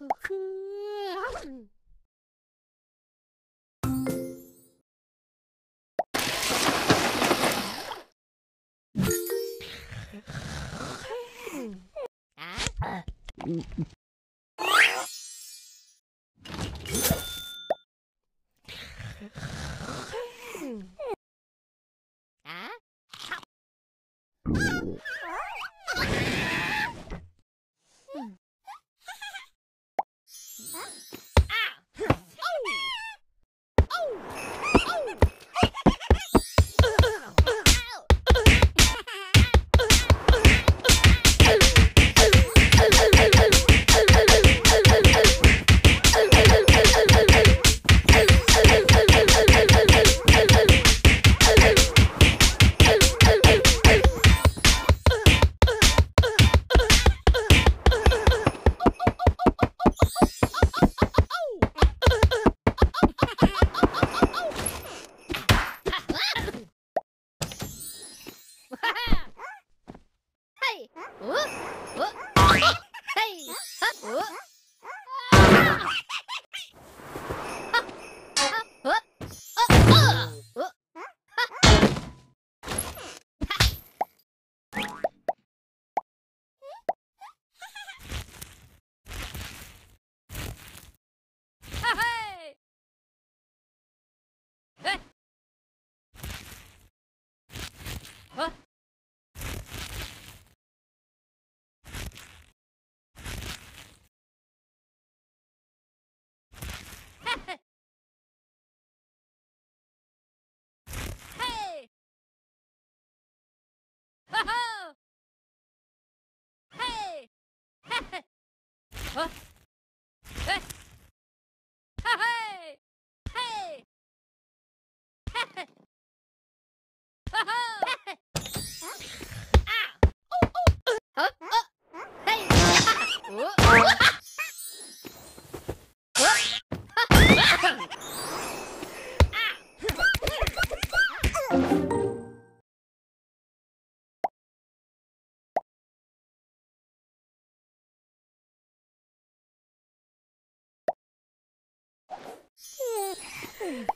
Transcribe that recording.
Woohoo! Ugh. え? Hmm.